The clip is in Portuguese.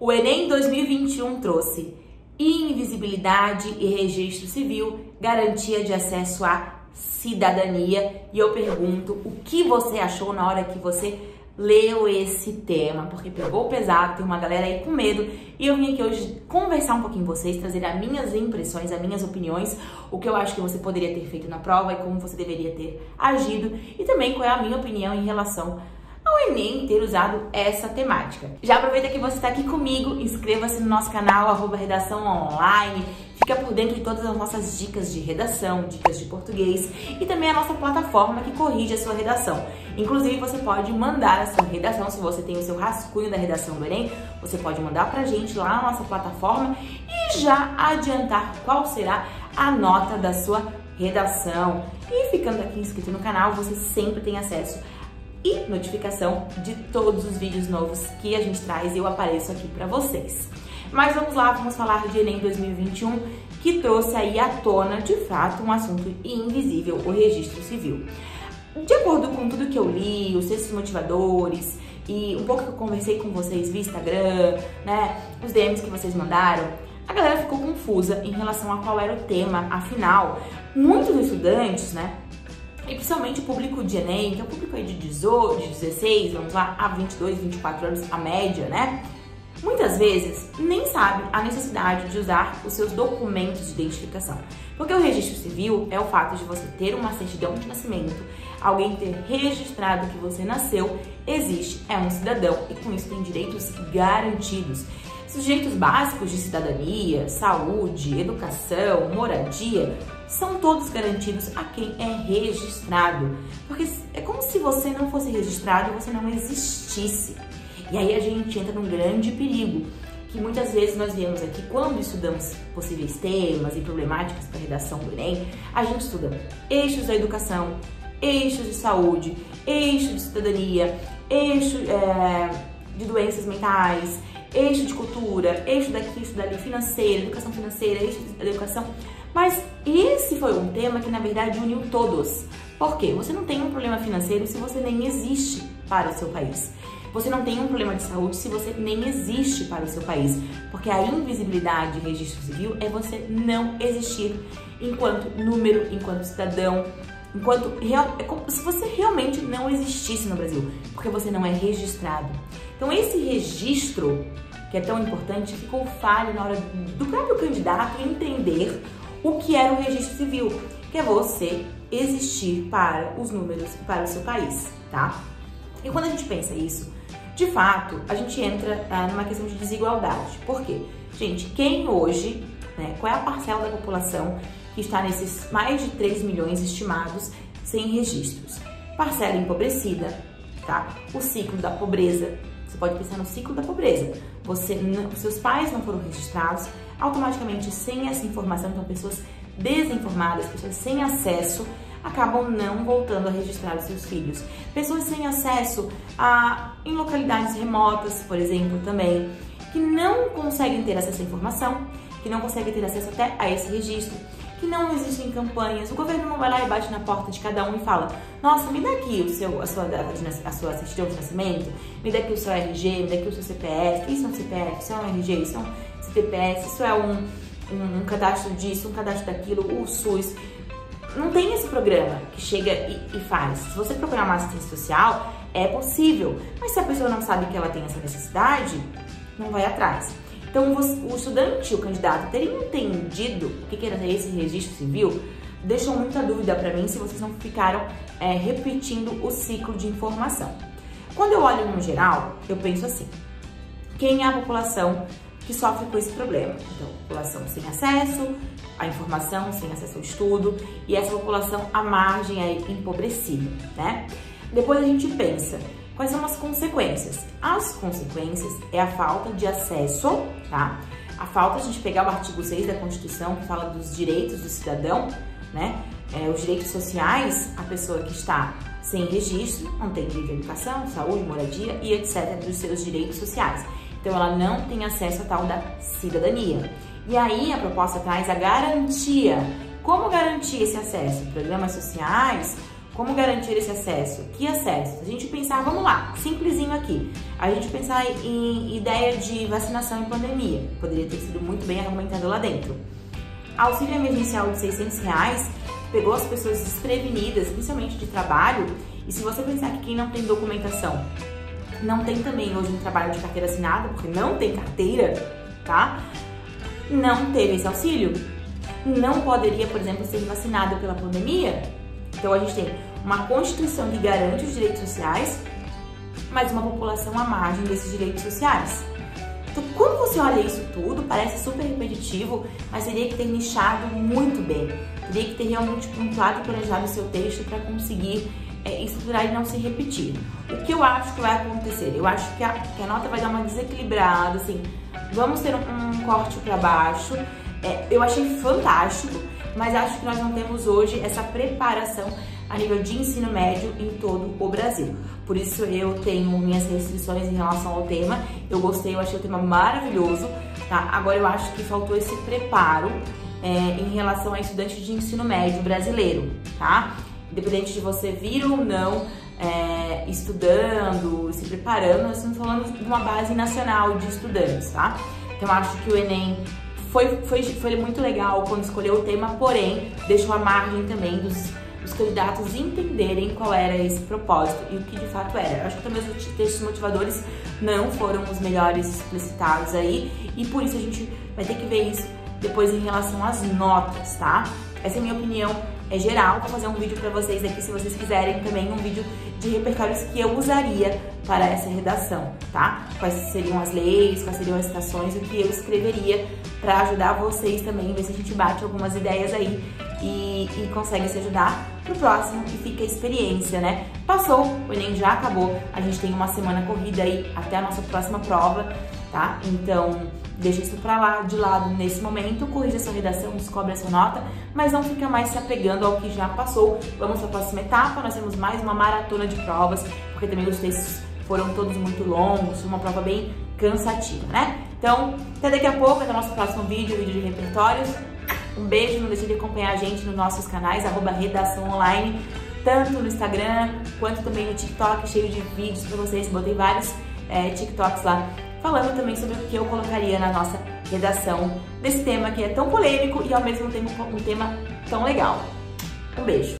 O Enem 2021 trouxe invisibilidade e registro civil, garantia de acesso à cidadania. E eu pergunto, o que você achou na hora que você leu esse tema? Porque pegou pesado, tem uma galera aí com medo. E eu vim aqui hoje conversar um pouquinho com vocês, trazer as minhas impressões, as minhas opiniões, o que eu acho que você poderia ter feito na prova e como você deveria ter agido. E também qual é a minha opinião em relação ao Enem ter usado essa temática. Já aproveita que você está aqui comigo, inscreva-se no nosso canal, arroba redação online, fica por dentro de todas as nossas dicas de redação, dicas de português e também a nossa plataforma que corrige a sua redação. Inclusive, você pode mandar a sua redação, se você tem o seu rascunho da redação do Enem, você pode mandar pra gente lá na nossa plataforma e já adiantar qual será a nota da sua redação. E ficando aqui inscrito no canal, você sempre tem acesso e notificação de todos os vídeos novos que a gente traz e eu apareço aqui para vocês. Mas vamos lá, vamos falar de Enem 2021, que trouxe aí à tona, de fato, um assunto invisível, o registro civil. De acordo com tudo que eu li, os textos motivadores e um pouco que eu conversei com vocês via Instagram, né, os DMs que vocês mandaram, a galera ficou confusa em relação a qual era o tema, afinal, muitos estudantes, né, e principalmente o público de Enem, que é o público aí de 18, de 16, vamos lá, a 22, 24 anos, a média, né? Muitas vezes nem sabem a necessidade de usar os seus documentos de identificação. Porque o registro civil é o fato de você ter uma certidão de nascimento, alguém ter registrado que você nasceu, existe, é um cidadão e com isso tem direitos garantidos. Sujeitos básicos de cidadania, saúde, educação, moradia, são todos garantidos a quem é registrado. Porque é como se você não fosse registrado, você não existisse. E aí a gente entra num grande perigo, que muitas vezes nós vemos aqui quando estudamos possíveis temas e problemáticas para a redação do Enem, a gente estuda eixos da educação, eixos de saúde, eixo de cidadania, eixo é, de doenças mentais, eixo de cultura, eixo daqui, eixo dali, financeira, educação financeira, eixo de educação mas esse foi um tema que na verdade uniu todos. Por quê? Você não tem um problema financeiro se você nem existe para o seu país. Você não tem um problema de saúde se você nem existe para o seu país. Porque a invisibilidade de registro civil é você não existir enquanto número, enquanto cidadão, enquanto real, é como se você realmente não existisse no Brasil, porque você não é registrado. Então esse registro, que é tão importante, ficou falho na hora do próprio candidato entender o que era o registro civil, que é você existir para os números para o seu país, tá? E quando a gente pensa isso, de fato, a gente entra ah, numa questão de desigualdade. Por quê? Gente, quem hoje, né, qual é a parcela da população que está nesses mais de 3 milhões estimados sem registros? Parcela empobrecida, tá? O ciclo da pobreza. Você pode pensar no ciclo da pobreza. Você, não, seus pais não foram registrados, automaticamente sem essa informação, então pessoas desinformadas, pessoas sem acesso, acabam não voltando a registrar os seus filhos. Pessoas sem acesso a em localidades remotas, por exemplo, também, que não conseguem ter acesso à informação, que não conseguem ter acesso até a esse registro, que não existem campanhas, o governo não vai lá e bate na porta de cada um e fala: "Nossa, me dá aqui o seu a sua data a sua certidão de nascimento, me dá aqui o seu RG, me dá aqui o seu CPF, isso é um CPF, isso é um RG, isso é um CPS, isso é um, um, um cadastro disso, um cadastro daquilo, o SUS. Não tem esse programa que chega e, e faz. Se você procurar uma assistência social, é possível. Mas se a pessoa não sabe que ela tem essa necessidade, não vai atrás. Então, o estudante, o candidato, ter entendido o que era esse registro civil deixou muita dúvida para mim se vocês não ficaram é, repetindo o ciclo de informação. Quando eu olho no geral, eu penso assim: quem é a população que sofre com esse problema. Então, população sem acesso à informação, sem acesso ao estudo e essa população à margem aí empobrecida, né? Depois a gente pensa quais são as consequências. As consequências é a falta de acesso, tá? A falta a gente pegar o artigo 6 da Constituição que fala dos direitos do cidadão, né? É, os direitos sociais, a pessoa que está sem registro, não tem direito à educação, saúde, moradia e etc. dos seus direitos sociais. Então ela não tem acesso à tal da cidadania. E aí a proposta traz a garantia. Como garantir esse acesso? Programas sociais, como garantir esse acesso? Que acesso? A gente pensar, vamos lá, simplesinho aqui. A gente pensar em ideia de vacinação em pandemia. Poderia ter sido muito bem argumentado lá dentro. Auxílio emergencial de 600 reais pegou as pessoas desprevenidas, principalmente de trabalho. E se você pensar que quem não tem documentação não tem também hoje um trabalho de carteira assinada, porque não tem carteira, tá? Não teve esse auxílio. Não poderia, por exemplo, ser vacinado pela pandemia. Então a gente tem uma Constituição que garante os direitos sociais, mas uma população à margem desses direitos sociais. Então, quando você olha isso tudo, parece super repetitivo, mas teria que ter nichado muito bem. Teria que ter realmente pontuado e planejado o seu texto para conseguir é, estruturar e não se repetir. O que eu acho que vai acontecer? Eu acho que a, que a nota vai dar uma desequilibrada, assim, vamos ter um, um corte para baixo. É, eu achei fantástico, mas acho que nós não temos hoje essa preparação a nível de ensino médio em todo o Brasil. Por isso eu tenho minhas restrições em relação ao tema. Eu gostei, eu achei o tema maravilhoso, tá? Agora eu acho que faltou esse preparo é, em relação a estudantes de ensino médio brasileiro, tá? Independente de você vir ou não é, estudando, se preparando, nós estamos falando de uma base nacional de estudantes, tá? Então acho que o Enem foi, foi, foi muito legal quando escolheu o tema, porém deixou a margem também dos os candidatos entenderem qual era esse propósito e o que de fato era. Acho que também os textos motivadores não foram os melhores explicitados aí e por isso a gente vai ter que ver isso depois em relação às notas, tá? Essa é a minha opinião é geral. Vou fazer um vídeo para vocês aqui, se vocês quiserem, também um vídeo de repertórios que eu usaria para essa redação, tá? Quais seriam as leis, quais seriam as citações, o que eu escreveria para ajudar vocês também, ver se a gente bate algumas ideias aí e, e consegue se ajudar pro próximo e fica a experiência, né? Passou, o Enem já acabou, a gente tem uma semana corrida aí até a nossa próxima prova, tá? Então, deixa isso pra lá, de lado nesse momento, corrija sua redação, descobre a sua nota, mas não fica mais se apegando ao que já passou. Vamos para a próxima etapa, nós temos mais uma maratona de provas, porque também os textos foram todos muito longos, uma prova bem cansativa, né? Então, até daqui a pouco, até o nosso próximo vídeo, vídeo de repertórios. Um beijo, não deixe de acompanhar a gente nos nossos canais, arroba Redação Online, tanto no Instagram quanto também no TikTok, cheio de vídeos para vocês. Botei vários é, TikToks lá falando também sobre o que eu colocaria na nossa redação desse tema que é tão polêmico e ao mesmo tempo um tema tão legal. Um beijo!